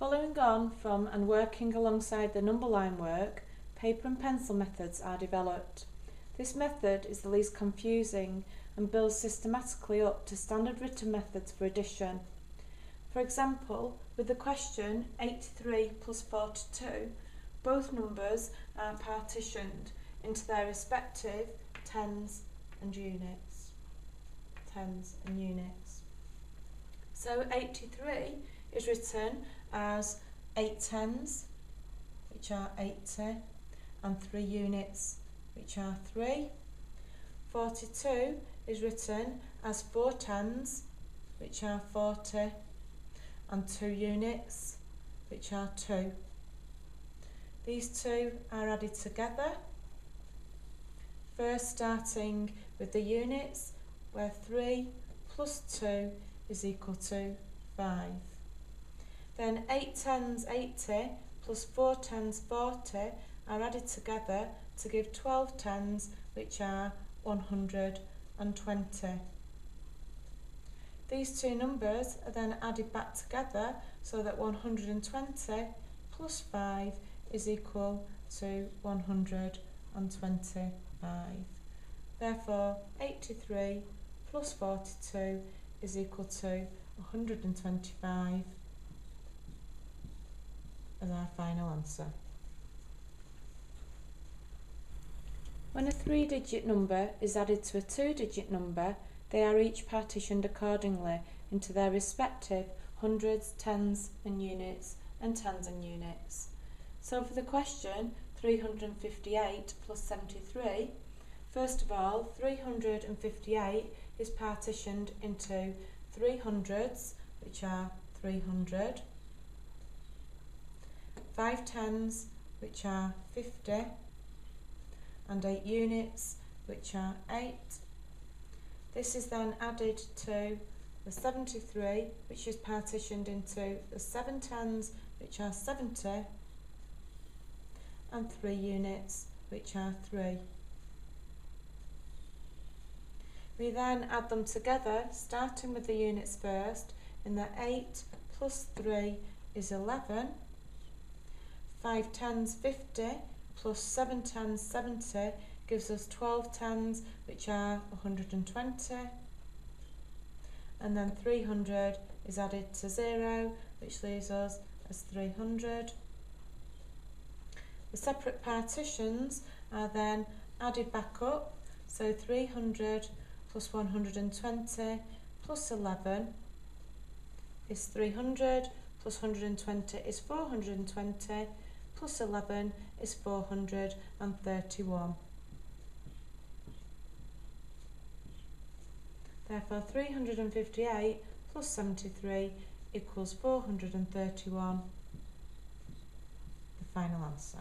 Following on from and working alongside the number line work, paper and pencil methods are developed. This method is the least confusing and builds systematically up to standard written methods for addition. For example, with the question 83 plus 42, both numbers are partitioned into their respective tens and units. Tens and units. So 83 is written as 8 tens, which are 80, and 3 units, which are 3. 42 is written as 4 tens, which are 40, and 2 units, which are 2. These two are added together. First starting with the units, where 3 plus 2 is equal to 5. Then 8 tens 80 plus 4 tens 40 are added together to give 12 tens, which are 120. These two numbers are then added back together so that 120 plus 5 is equal to 125. Therefore, 83 plus 42 is equal to 125 as our final answer. When a three-digit number is added to a two-digit number, they are each partitioned accordingly into their respective hundreds, tens and units and tens and units. So for the question 358 plus 73, first of all 358 is partitioned into three hundreds, which are 300, five tens, which are 50, and eight units, which are 8. This is then added to the 73, which is partitioned into the 7 tens, which are 70, and 3 units, which are 3. We then add them together, starting with the units first, in that 8 plus 3 is 11, 5 tens 50, plus 7 tens 70 gives us 12 tens, which are 120, and then 300 is added to 0, which leaves us as 300. The separate partitions are then added back up, so 300 plus 120 plus 11 is 300 plus 120 is 420 plus 11 is 431. Therefore 358 plus 73 equals 431, the final answer.